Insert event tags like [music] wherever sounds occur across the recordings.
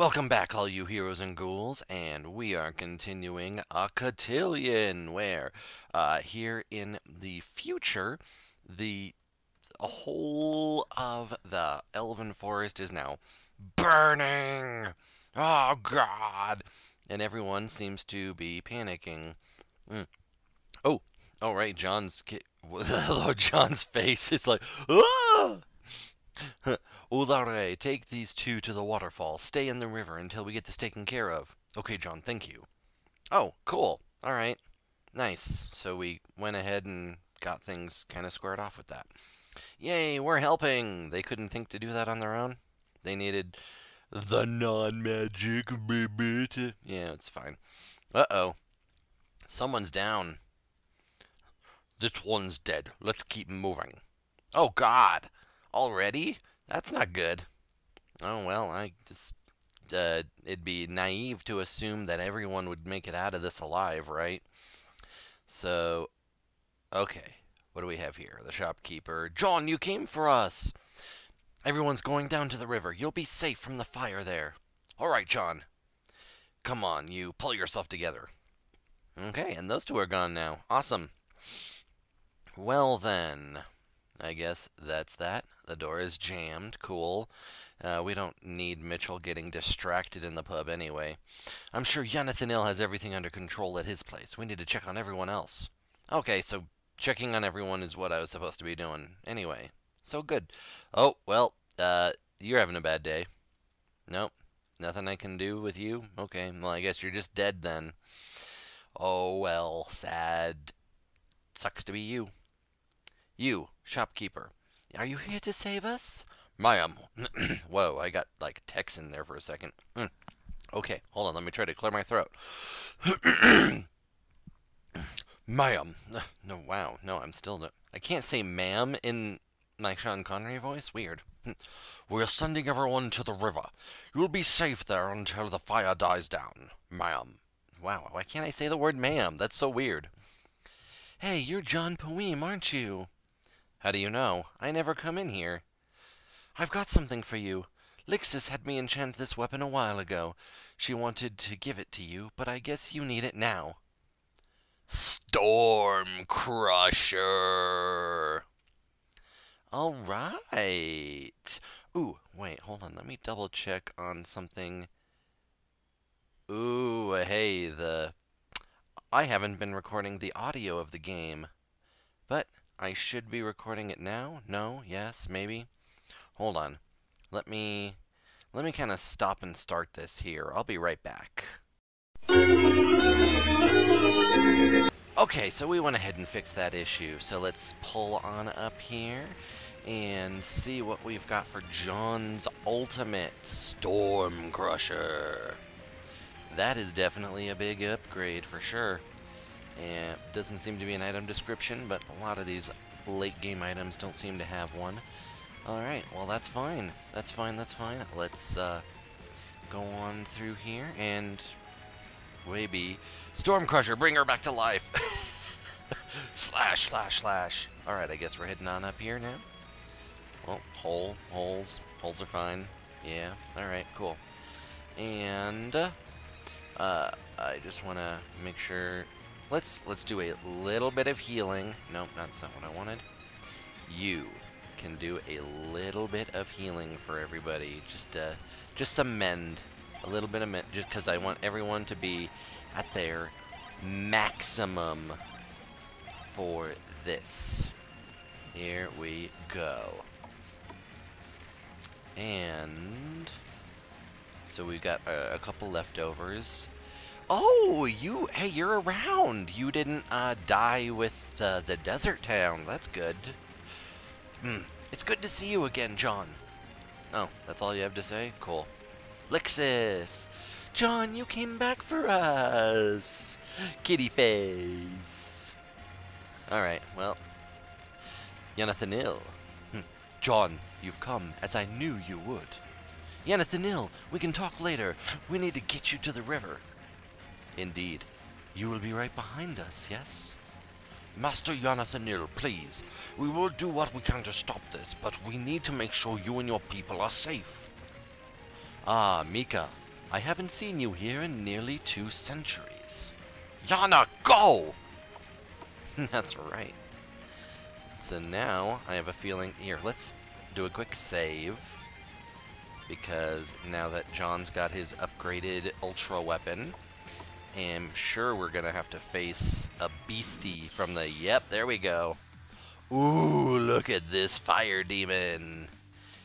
Welcome back, all you heroes and ghouls, and we are continuing Aqatillion, where uh, here in the future, the whole of the Elven Forest is now burning. Oh God! And everyone seems to be panicking. Mm. Oh, all right, John's [laughs] John's face is like ah. Ulare, take these two to the waterfall. Stay in the river until we get this taken care of. Okay, John, thank you. Oh, cool. All right. Nice. So we went ahead and got things kind of squared off with that. Yay, we're helping! They couldn't think to do that on their own. They needed the non-magic baby to... Yeah, it's fine. Uh-oh. Someone's down. This one's dead. Let's keep moving. Oh, God. Already? That's not good. Oh, well, I just... Uh, it'd be naive to assume that everyone would make it out of this alive, right? So, okay. What do we have here? The shopkeeper. John, you came for us! Everyone's going down to the river. You'll be safe from the fire there. All right, John. Come on, you. Pull yourself together. Okay, and those two are gone now. Awesome. Well, then. I guess that's that. The door is jammed. Cool. Uh, we don't need Mitchell getting distracted in the pub anyway. I'm sure Yonathaniel has everything under control at his place. We need to check on everyone else. Okay, so checking on everyone is what I was supposed to be doing. Anyway, so good. Oh, well, uh, you're having a bad day. Nope. Nothing I can do with you? Okay, well, I guess you're just dead then. Oh, well, sad. Sucks to be you. You, shopkeeper, are you here to save us? Ma'am. Um, [clears throat] whoa, I got like text in there for a second. Mm. Okay, hold on, let me try to clear my throat. [clears throat] ma'am. Um, [sighs] no, wow, no, I'm still no. I can't say ma'am in my Sean Connery voice. Weird. Hmm. We're sending everyone to the river. You'll be safe there until the fire dies down, ma'am. Wow, why can't I say the word ma'am? That's so weird. Hey, you're John Poeem, aren't you? How do you know? I never come in here. I've got something for you. Lixis had me enchant this weapon a while ago. She wanted to give it to you, but I guess you need it now. Storm Crusher! All right. Ooh, wait, hold on. Let me double check on something. Ooh, hey, the... I haven't been recording the audio of the game. But I should be recording it now? No? Yes? Maybe? Hold on. Let me... Let me kind of stop and start this here. I'll be right back. Okay, so we went ahead and fixed that issue. So let's pull on up here and see what we've got for John's ultimate Storm Crusher. That is definitely a big upgrade for sure. And doesn't seem to be an item description, but a lot of these late game items don't seem to have one. Alright, well that's fine. That's fine, that's fine. Let's uh, go on through here and maybe Storm Crusher, bring her back to life. [laughs] slash, slash, slash. Alright, I guess we're heading on up here now. Well, hole, holes, holes are fine. Yeah, alright, cool. And, uh, I just want to make sure Let's let's do a little bit of healing. Nope, that's not what I wanted. You can do a little bit of healing for everybody. Just uh, just some mend, a little bit of mend, just because I want everyone to be at their maximum for this. Here we go. And so we've got a, a couple leftovers. Oh, you, hey, you're around. You didn't uh, die with uh, the desert town. That's good. Hmm. It's good to see you again, John. Oh, that's all you have to say? Cool. Lixis! John, you came back for us! Kitty face! Alright, well. Yonathaniel. Hmm. John, you've come, as I knew you would. Yonathaniel, we can talk later. We need to get you to the river. Indeed. You will be right behind us, yes? Master Yonathaniel, please. We will do what we can to stop this, but we need to make sure you and your people are safe. Ah, Mika. I haven't seen you here in nearly two centuries. Yana, go! [laughs] That's right. So now, I have a feeling... Here, let's do a quick save. Because now that John's got his upgraded Ultra Weapon, am sure we're going to have to face a beastie from the... Yep, there we go. Ooh, look at this fire demon.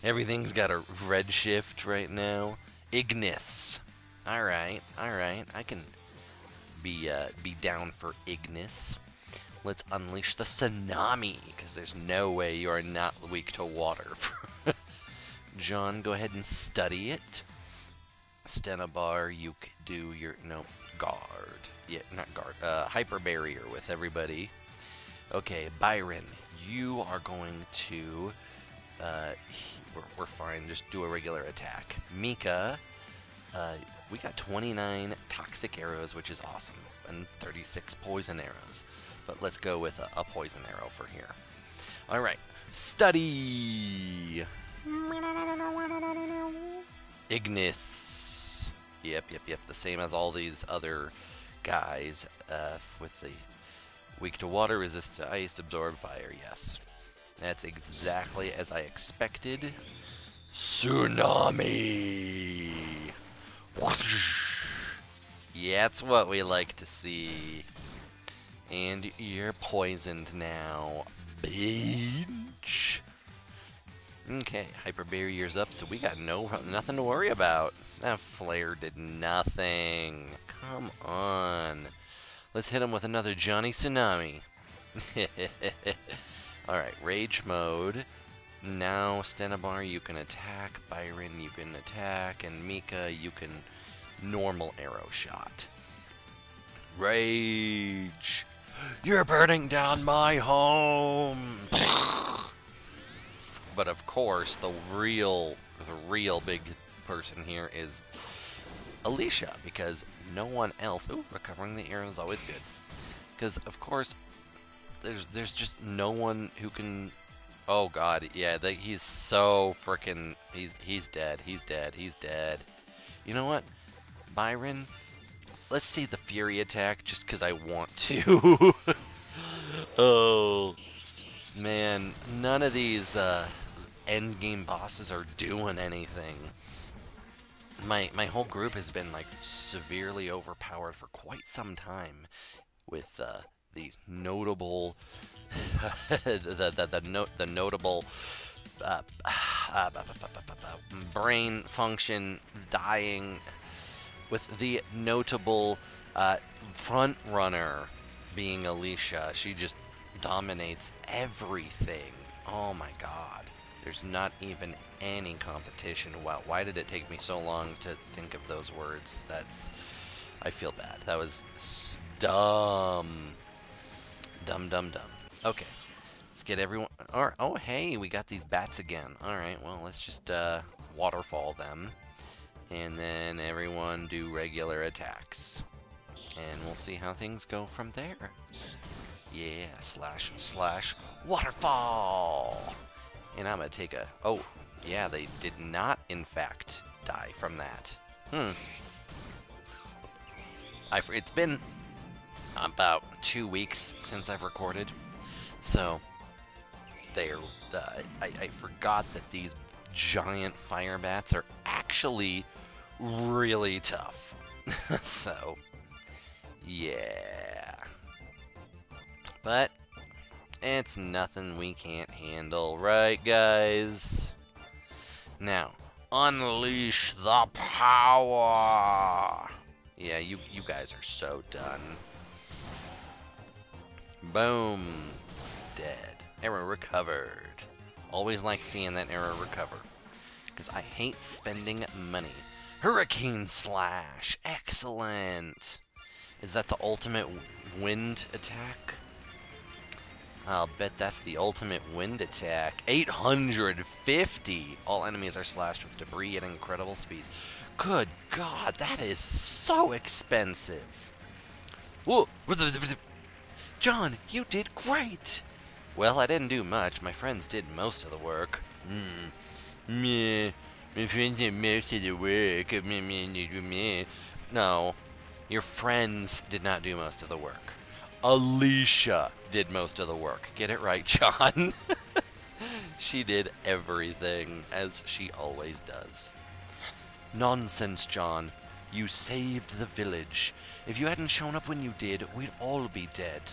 Everything's got a red shift right now. Ignis. Alright, alright. I can be, uh, be down for Ignis. Let's unleash the tsunami, because there's no way you are not weak to water. [laughs] John, go ahead and study it. Stenabar, you do your, no, guard. Yeah, not guard. Uh, hyper barrier with everybody. Okay, Byron, you are going to, uh, we're, we're fine, just do a regular attack. Mika, uh, we got 29 toxic arrows, which is awesome, and 36 poison arrows. But let's go with a, a poison arrow for here. Alright, study! Ignis. Yep, yep, yep, the same as all these other guys uh, with the weak to water, resist to ice, absorb fire, yes. That's exactly as I expected. Tsunami! Yeah, that's what we like to see. And you're poisoned now, bitch. Okay, hyper barrier's up, so we got no nothing to worry about. That flare did nothing. Come on. Let's hit him with another Johnny Tsunami. [laughs] Alright, rage mode. Now, Stenabar, you can attack. Byron, you can attack. And Mika, you can normal arrow shot. Rage! You're burning down my home! [laughs] but of course, the real, the real big person here is Alicia, because no one else... Ooh, recovering the arrow is always good. Because, of course, there's there's just no one who can Oh god, yeah, he's so freaking he's he's dead. He's dead. He's dead. You know what? Byron, let's see the fury attack just cuz I want to. [laughs] oh man, none of these uh end game bosses are doing anything. My my whole group has been like severely overpowered for quite some time with uh the notable [laughs] the, the, the, no, the notable uh, [sighs] uh, brain function dying with the notable uh, front runner being Alicia. She just dominates everything. Oh my god. There's not even any competition. Wow, why did it take me so long to think of those words? That's... I feel bad. That was dumb. Dumb, dumb, dumb. Okay. Let's get everyone... Or, oh, hey, we got these bats again. Alright, well, let's just uh, waterfall them. And then everyone do regular attacks. And we'll see how things go from there. Yeah, slash, slash, waterfall! And I'm gonna take a... Oh, yeah, they did not, in fact, die from that. Hmm. I, it's been about two weeks since I've recorded. So, they're, uh, I, I forgot that these giant fire bats are actually really tough. [laughs] so, yeah. But, it's nothing we can't handle, right, guys? Now, unleash the power! Yeah, you, you guys are so done. Boom dead. Arrow recovered. Always like seeing that arrow recover. Because I hate spending money. Hurricane Slash! Excellent! Is that the ultimate wind attack? I'll bet that's the ultimate wind attack. 850! All enemies are slashed with debris at incredible speeds. Good God, that is so expensive! Whoa! John, you did great! Well, I didn't do much. My friends did most of the work. Hmm. Meh. My friends did most of the work. No, your friends did not do most of the work. Alicia did most of the work. Get it right, [laughs] John. she did everything, as she always does. Nonsense, John. You saved the village. If you hadn't shown up when you did, we'd all be dead.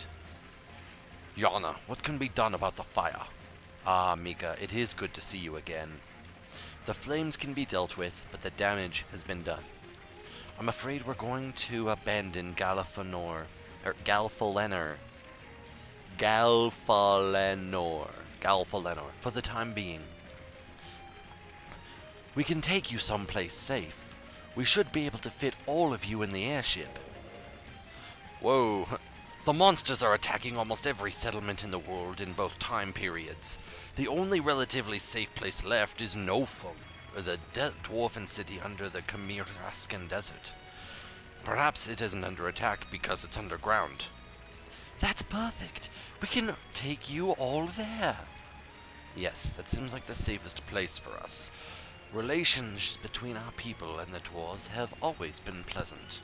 Yana, what can be done about the fire? Ah, Mika, it is good to see you again. The flames can be dealt with, but the damage has been done. I'm afraid we're going to abandon Galafanor, or Galfalenor. Galfalenor. Galfalenor, for the time being. We can take you someplace safe. We should be able to fit all of you in the airship. Whoa, [laughs] the monsters are attacking almost every settlement in the world in both time periods. The only relatively safe place left is Nofum, the dwarven city under the Kamiraskan Desert. Perhaps it isn't under attack because it's underground. That's perfect. We can take you all there. Yes, that seems like the safest place for us. Relations between our people and the dwarves have always been pleasant.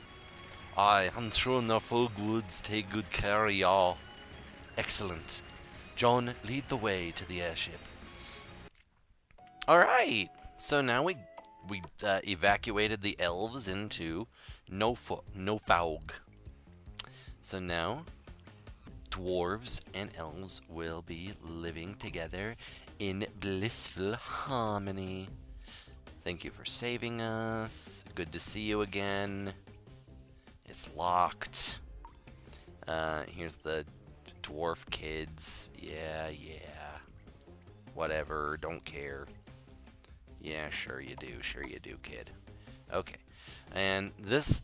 I am sure Norfolk Woods take good care of y'all. Excellent. John, lead the way to the airship. Alright, so now we we uh, evacuated the elves into Nofo Nofaug. So now, dwarves and elves will be living together in blissful harmony. Thank you for saving us. Good to see you again. It's locked. Uh, here's the dwarf kids. Yeah, yeah. Whatever, don't care. Yeah, sure you do. Sure you do, kid. Okay. And this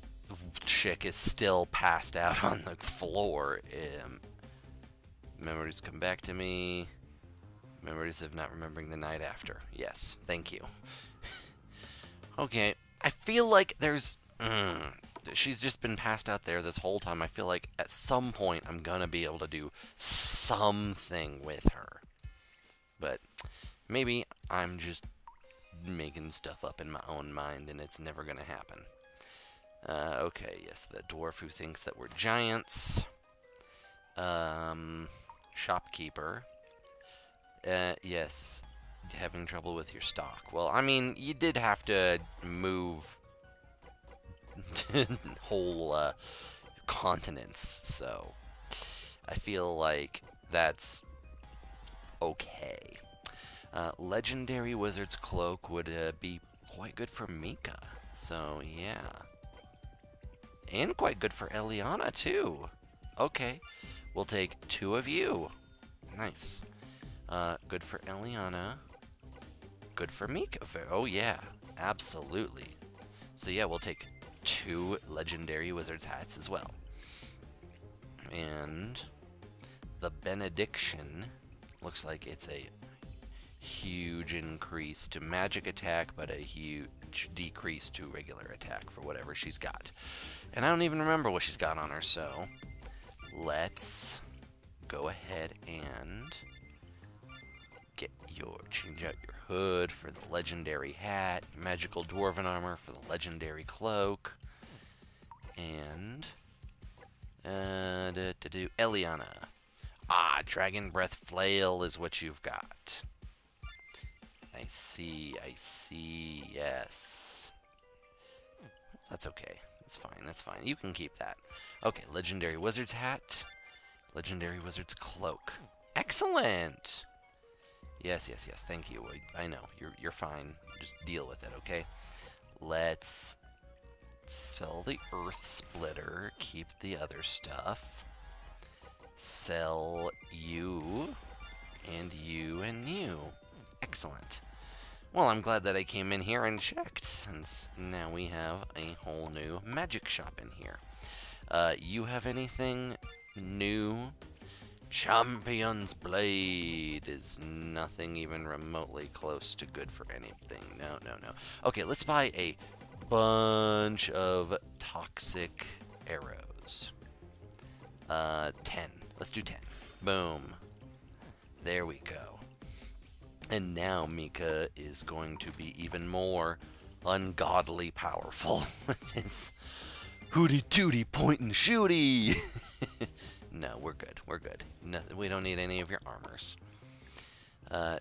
chick is still passed out [laughs] on the floor. Um, memories come back to me. Memories of not remembering the night after. Yes, thank you. [laughs] okay, I feel like there's... Mm, she's just been passed out there this whole time. I feel like at some point I'm gonna be able to do something with her. But maybe I'm just making stuff up in my own mind and it's never gonna happen. Uh, okay, yes, the dwarf who thinks that we're giants. Um, shopkeeper. Uh, yes, having trouble with your stock. Well, I mean, you did have to move [laughs] whole uh, continents, so I feel like that's okay. Uh, Legendary Wizard's Cloak would uh, be quite good for Mika, so yeah. And quite good for Eliana, too. Okay, we'll take two of you. Nice. Uh, good for Eliana. Good for Mika. Oh, yeah. Absolutely. So, yeah, we'll take two legendary wizard's hats as well. And the benediction looks like it's a huge increase to magic attack, but a huge decrease to regular attack for whatever she's got. And I don't even remember what she's got on her, so let's go ahead and get your change out your hood for the legendary hat, magical dwarven armor for the legendary cloak, and uh, do, do, Eliana. Ah, dragon breath flail is what you've got. I see, I see, yes. That's okay. That's fine, that's fine. You can keep that. Okay, legendary wizard's hat. Legendary wizard's cloak. Excellent! Yes, yes, yes. Thank you. I, I know. You're you're fine. Just deal with it, okay? Let's sell the earth splitter. Keep the other stuff. Sell you and you and you. Excellent. Well, I'm glad that I came in here and checked, since now we have a whole new magic shop in here. Uh, you have anything new Champion's Blade is nothing even remotely close to good for anything. No, no, no. Okay, let's buy a bunch of toxic arrows. Uh, 10. Let's do 10. Boom. There we go. And now Mika is going to be even more ungodly powerful [laughs] with his hooty tooty point and shooty. [laughs] no, we're good. We're good. No, we don't need any of your armors. Uh,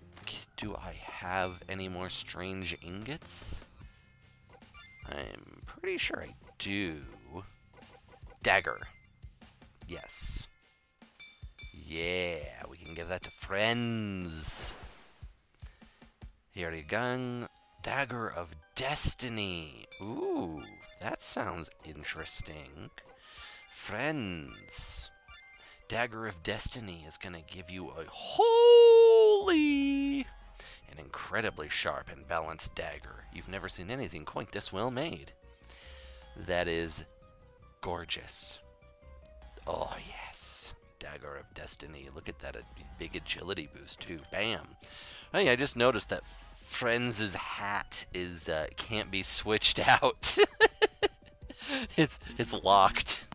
do I have any more strange ingots? I'm pretty sure I do. Dagger. Yes. Yeah, we can give that to friends. Here you gun. Dagger of Destiny. Ooh, that sounds interesting. Friends. Dagger of Destiny is going to give you a holy, an incredibly sharp and balanced dagger. You've never seen anything quite this well made. That is gorgeous. Oh, yes. Dagger of Destiny. Look at that a big agility boost, too. Bam. Hey, I just noticed that Friends' hat is uh, can't be switched [laughs] out. it's it's locked.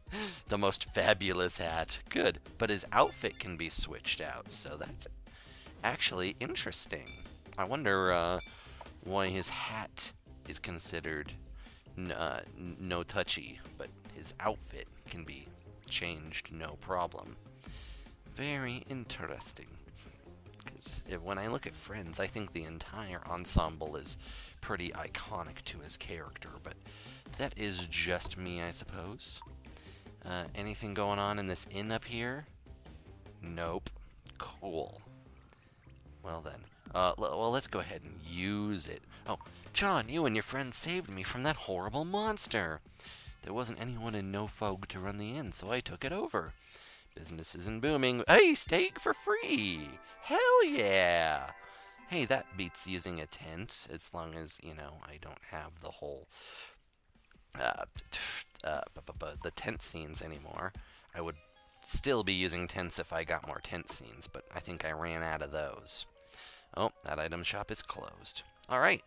The most fabulous hat. Good, but his outfit can be switched out, so that's actually interesting. I wonder uh, why his hat is considered uh, no touchy, but his outfit can be changed no problem. Very interesting because when I look at Friends, I think the entire ensemble is pretty iconic to his character, but that is just me, I suppose. Uh, anything going on in this inn up here? Nope. Cool. Well then. Uh, well, let's go ahead and use it. Oh, John, you and your friends saved me from that horrible monster. There wasn't anyone in Nofog to run the inn, so I took it over. Business isn't booming. Hey, steak for free! Hell yeah! Hey, that beats using a tent, as long as, you know, I don't have the whole, uh, uh, the tent scenes anymore. I would still be using tents if I got more tent scenes, but I think I ran out of those. Oh, that item shop is closed. Alright,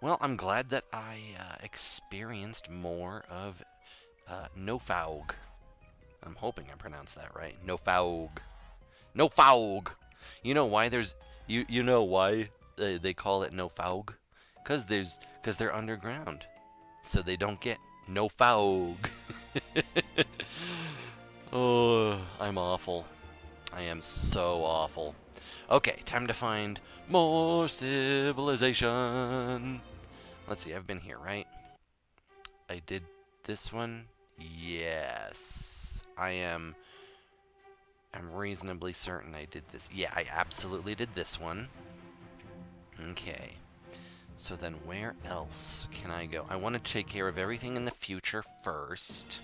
well, I'm glad that I uh, experienced more of uh, Nofaug. I'm hoping I pronounced that right. No faug. No faug. You know why there's you you know why they, they call it no faug? Cuz there's cuz they're underground. So they don't get no faug. [laughs] oh, I'm awful. I am so awful. Okay, time to find more civilization. Let's see, I've been here, right? I did this one. Yes. I am I'm reasonably certain I did this. Yeah, I absolutely did this one. Okay. So then where else can I go? I want to take care of everything in the future first.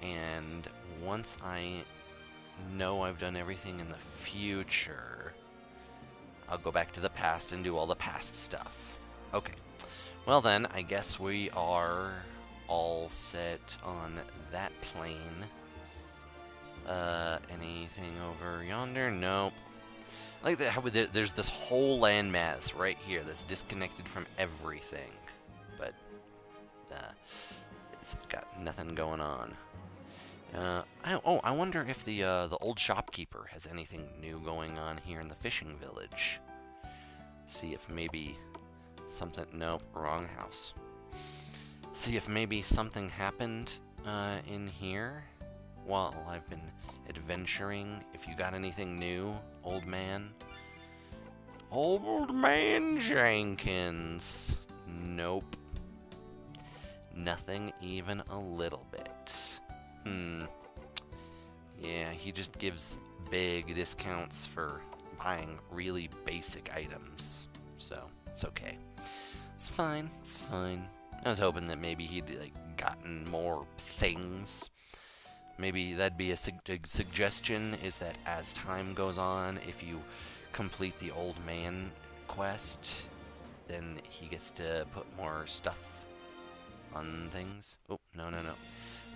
And once I know I've done everything in the future, I'll go back to the past and do all the past stuff. Okay. Well then, I guess we are all set on that plane. Uh, anything over yonder? Nope. Like that, how there's this whole landmass right here that's disconnected from everything, but uh, it's got nothing going on. Uh, I, oh, I wonder if the uh, the old shopkeeper has anything new going on here in the fishing village. See if maybe something. Nope, wrong house see if maybe something happened uh, in here while I've been adventuring. If you got anything new, old man. Old man Jenkins. Nope. Nothing even a little bit. Hmm. Yeah, he just gives big discounts for buying really basic items. So, it's okay. It's fine. It's fine. I was hoping that maybe he'd like gotten more things. Maybe that'd be a, su a suggestion is that as time goes on, if you complete the old man quest, then he gets to put more stuff on things. Oh, no, no, no.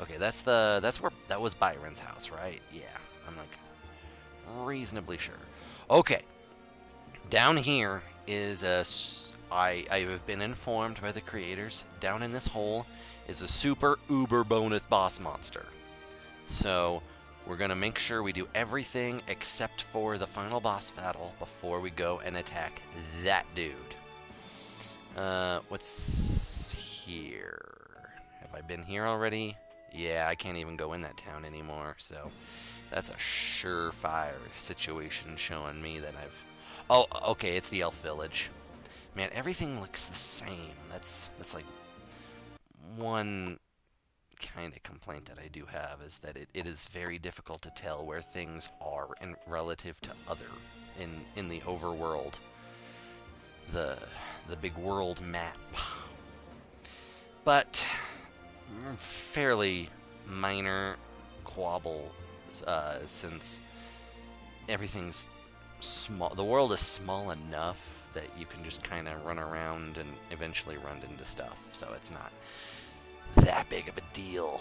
Okay, that's the, that's where, that was Byron's house, right? Yeah, I'm like reasonably sure. Okay, down here is a I, I have been informed by the creators, down in this hole is a super uber bonus boss monster. So, We're going to make sure we do everything except for the final boss battle before we go and attack that dude. Uh, what's here? Have I been here already? Yeah, I can't even go in that town anymore, so that's a surefire situation showing me that I've... Oh, okay, it's the Elf Village. Man, everything looks the same. That's, that's like one kind of complaint that I do have is that it, it is very difficult to tell where things are in relative to other in in the overworld. The the big world map. But fairly minor quabble uh, since everything's small. The world is small enough that you can just kind of run around and eventually run into stuff. So it's not that big of a deal.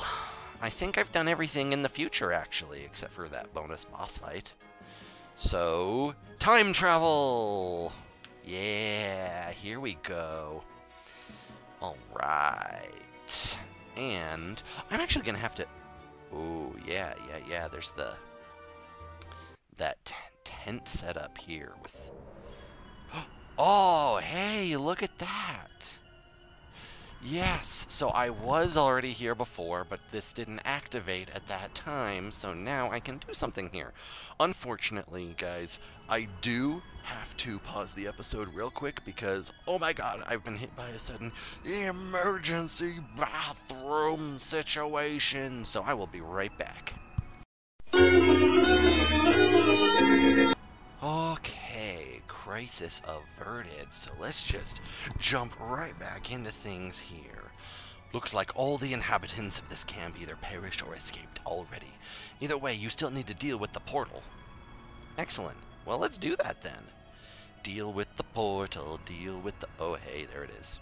I think I've done everything in the future, actually, except for that bonus boss fight. So, time travel! Yeah, here we go. Alright. And I'm actually going to have to... Oh, yeah, yeah, yeah, there's the... That tent set up here with... Oh, hey, look at that! Yes, so I was already here before, but this didn't activate at that time, so now I can do something here. Unfortunately, guys, I do have to pause the episode real quick because, oh my god, I've been hit by a sudden emergency bathroom situation, so I will be right back. Crisis averted, so let's just jump right back into things here. Looks like all the inhabitants of this camp either perished or escaped already. Either way, you still need to deal with the portal. Excellent. Well, let's do that then. Deal with the portal, deal with the... Oh, hey, there it is.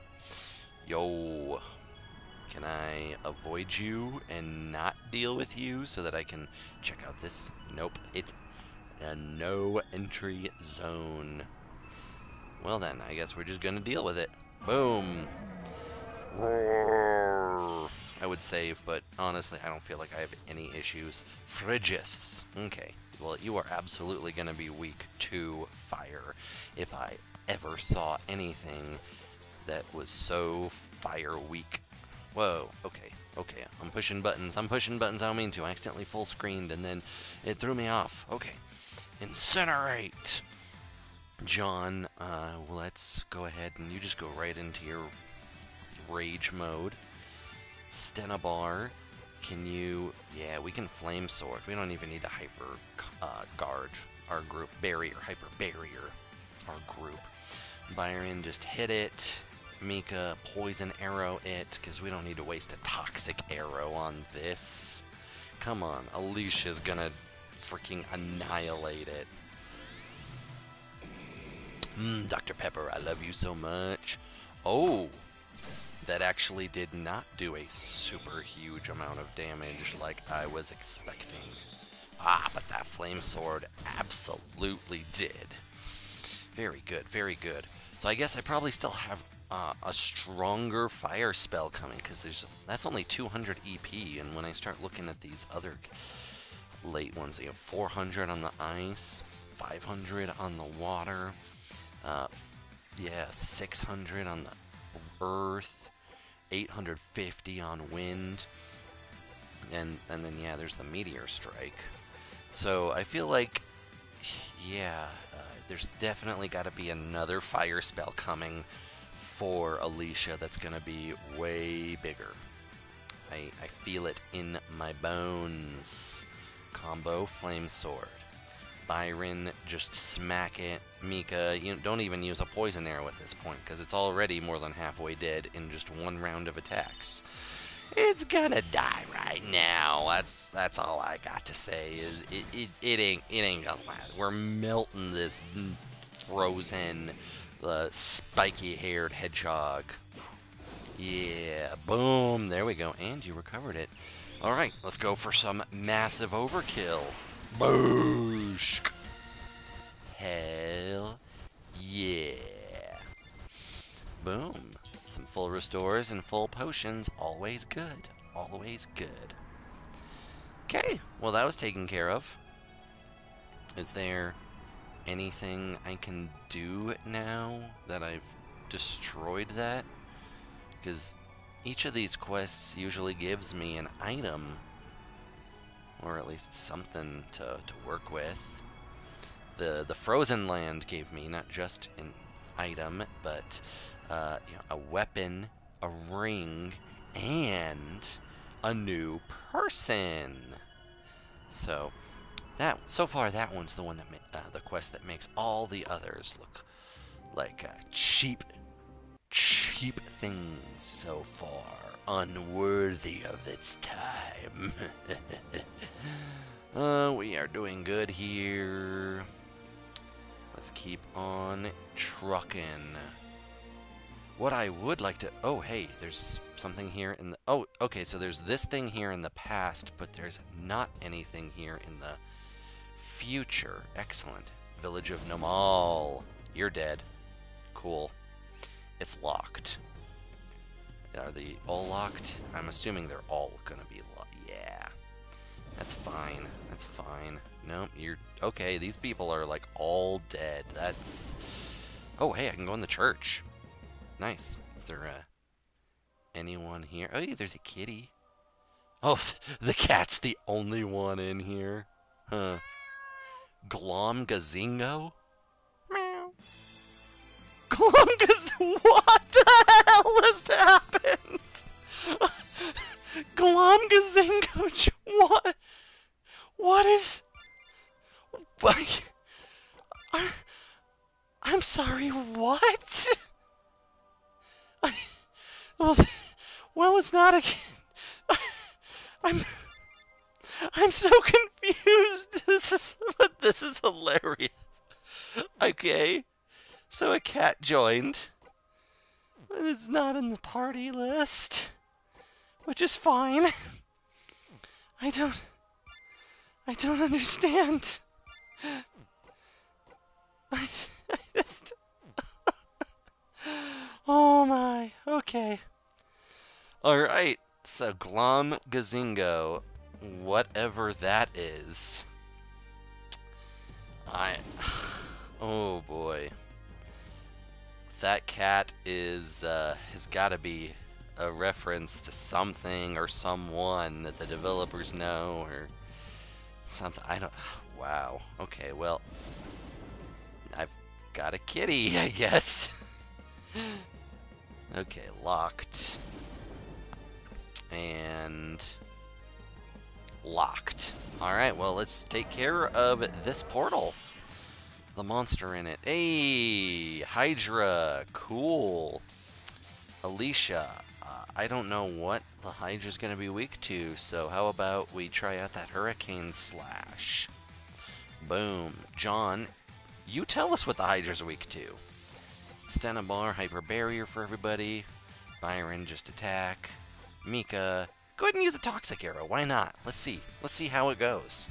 Yo. Can I avoid you and not deal with you so that I can check out this? Nope, it's a no entry zone. Well then, I guess we're just gonna deal with it. Boom. I would save, but honestly, I don't feel like I have any issues. Frigus. Okay. Well, you are absolutely gonna be weak to fire. If I ever saw anything that was so fire weak. Whoa, okay, okay, I'm pushing buttons, I'm pushing buttons I don't mean to, I accidentally full screened and then it threw me off, okay. Incinerate! John, uh, let's go ahead and you just go right into your rage mode. Stenabar, can you... Yeah, we can Flame Sword. We don't even need to Hyper uh, Guard our group. Barrier, Hyper Barrier our group. Byron, just hit it. Mika, Poison Arrow it, because we don't need to waste a Toxic Arrow on this. Come on, Alicia's gonna freaking annihilate it. Mmm, Dr. Pepper, I love you so much. Oh, that actually did not do a super huge amount of damage like I was expecting. Ah, but that flame sword absolutely did. Very good, very good. So I guess I probably still have uh, a stronger fire spell coming because there's that's only 200 EP, and when I start looking at these other late ones, you have 400 on the ice, 500 on the water, uh, yeah, 600 on the earth, 850 on wind, and and then yeah, there's the meteor strike. So I feel like, yeah, uh, there's definitely got to be another fire spell coming for Alicia that's to be way bigger. I, I feel it in my bones. Combo Flame Sword. Byron, just smack it. Mika, you don't even use a poison arrow at this point because it's already more than halfway dead in just one round of attacks. It's gonna die right now. That's that's all I got to say. Is it, it, it ain't it ain't gonna last. We're melting this frozen, uh, spiky-haired hedgehog. Yeah, boom. There we go. And you recovered it. All right, let's go for some massive overkill. Boosh. Hell yeah. Boom. Some full restores and full potions, always good. Always good. Okay, well that was taken care of. Is there anything I can do now that I've destroyed that? Because each of these quests usually gives me an item, or at least something to, to work with. The, the Frozen Land gave me not just an item, but uh, you know, a weapon, a ring, and a new person. So that so far that one's the one that uh, the quest that makes all the others look like uh, cheap cheap things so far unworthy of its time. [laughs] uh, we are doing good here. Let's keep on trucking. What I would like to... Oh, hey, there's something here in the... Oh, okay, so there's this thing here in the past, but there's not anything here in the future. Excellent. Village of Nomal. You're dead. Cool. It's locked. Are they all locked? I'm assuming they're all gonna be locked. Yeah. That's fine. That's fine. Nope, you're... Okay, these people are, like, all dead. That's... Oh, hey, I can go in the church. Nice. Is there uh, anyone here? Oh, yeah, there's a kitty. Oh, [laughs] the cat's the only one in here. Huh. Glom Gazingo? Meow. [laughs] What the hell has happened? Glamgazingo, What? What is... I'm sorry, what? Well, well, it's not a. I'm. I'm so confused. [laughs] This is, but this is hilarious. Okay, so a cat joined, it's not in the party list, which is fine. I don't. I don't understand. I, [laughs] I just. [laughs] oh my. Okay. Alright, so Glom Gazingo, whatever that is. I... [sighs] Oh boy. That cat is, uh, has gotta be a reference to something or someone that the developers know or something. I don't... [sighs] Wow. Okay, well... I've got a kitty, [laughs] I guess. [laughs] okay, locked and locked. Alright, well, let's take care of this portal. The monster in it. Hey, Hydra, cool. Alicia, uh, I don't know what the Hydra's going to be weak to, so how about we try out that Hurricane Slash. Boom. John, you tell us what the Hydra's weak to. Stenabar, Hyper Barrier for everybody. Byron, just attack. Mika, go ahead and use a Toxic Arrow. Why not? Let's see. Let's see how it goes.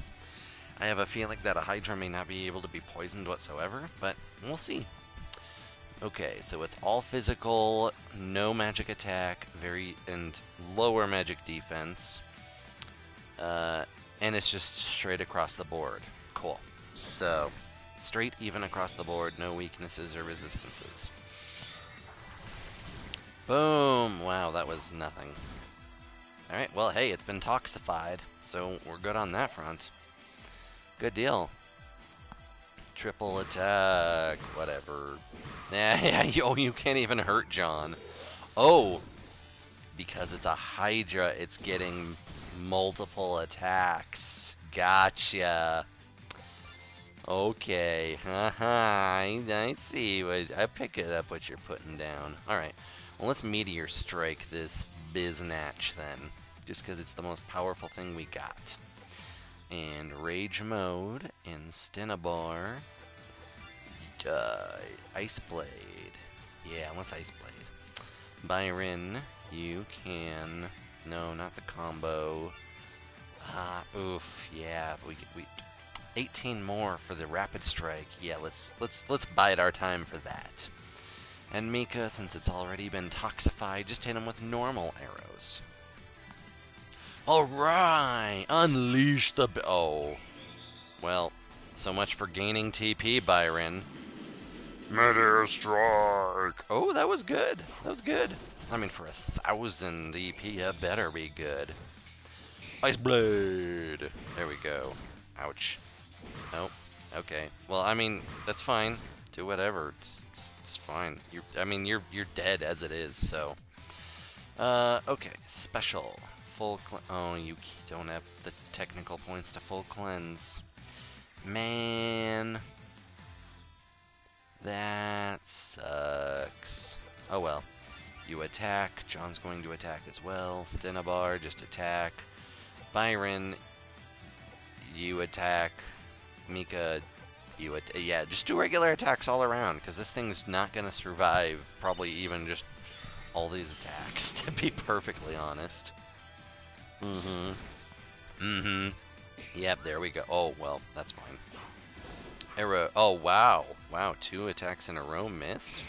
I have a feeling that a Hydra may not be able to be poisoned whatsoever, but we'll see. Okay, so it's all physical, no magic attack, very and lower magic defense, uh, and it's just straight across the board. Cool. So, straight even across the board, no weaknesses or resistances. Boom! Wow, that was nothing. Alright, well, hey, it's been toxified, so we're good on that front. Good deal. Triple attack, whatever. [laughs] Yeah, [laughs] yeah, oh, you can't even hurt John. Oh, because it's a Hydra, it's getting multiple attacks. Gotcha. Okay, uh-huh, I, I see. I pick it up what you're putting down. Alright, well, let's Meteor Strike this Biznatch then just because it's the most powerful thing we got. And Rage Mode, and Stenabar, uh, Ice Blade. Yeah, let's Ice Blade. Byron, you can... No, not the combo. Ah, oof, yeah, we, we 18 more for the rapid strike. Yeah, let's let's let's bide our time for that. And Mika, since it's already been toxified, just hit him with normal arrows. Alright! Unleash the... Oh. Well, so much for gaining TP, Byron. Meteor strike. Oh, that was good. That was good. I mean, for a thousand EP, that better be good. Ice Blade! There we go. Ouch. Nope. Okay. Well, I mean, that's fine. Do whatever. It's, it's, it's fine. You're, I mean, you're you're dead as it is, so. Uh, okay. Special. Full Oh, you don't have the technical points to full cleanse. Man. That sucks. Oh well. You attack. John's going to attack as well. Stenabar, just attack. Byron, you attack. Mika, you at yeah, just do regular attacks all around, because this thing's not going to survive probably even just all these attacks, [laughs] to be perfectly honest. Mm-hmm. Mm-hmm. Yep, there we go. Oh, well, that's fine. Arrow. Oh, wow. Wow, two attacks in a row missed.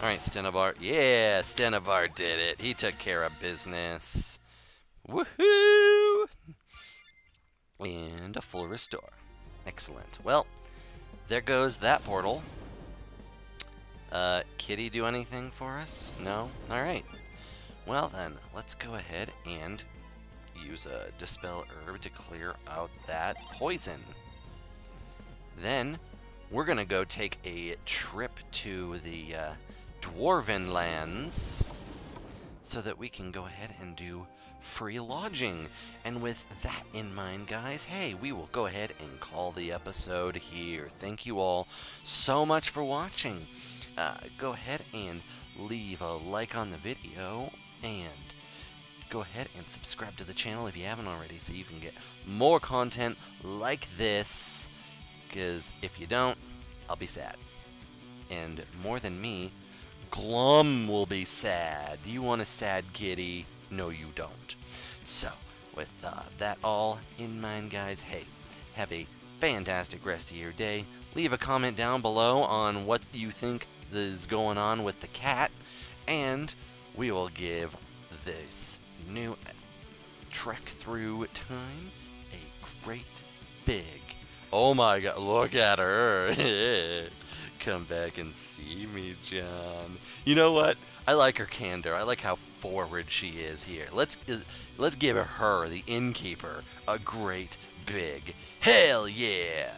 Alright, Stenobar. Yeah, Stenobar did it. He took care of business. Woohoo! And a full restore. Excellent. Well, there goes that portal. Uh, Kitty do anything for us? No? Alright. Well then, let's go ahead and use a Dispel Herb to clear out that poison. Then, we're gonna go take a trip to the uh, Dwarven lands so that we can go ahead and do free lodging. And with that in mind, guys, hey, we will go ahead and call the episode here. Thank you all so much for watching. Uh, go ahead and leave a like on the video and go ahead and subscribe to the channel if you haven't already so you can get more content like this because if you don't, I'll be sad. And more than me, Glum will be sad. Do you want a sad kitty? No, you don't. So, with uh, that all in mind, guys, hey, have a fantastic rest of your day. Leave a comment down below on what you think is going on with the cat, and we will give this new trek through time a great big. Oh my god, look at her. [laughs] come back and see me, John. You know what? I like her candor. I like how forward she is here. Let's uh, let's give her, the innkeeper, a great big hell yeah.